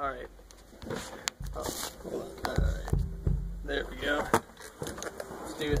Alright. Oh. Alright. There we go. Let's do it.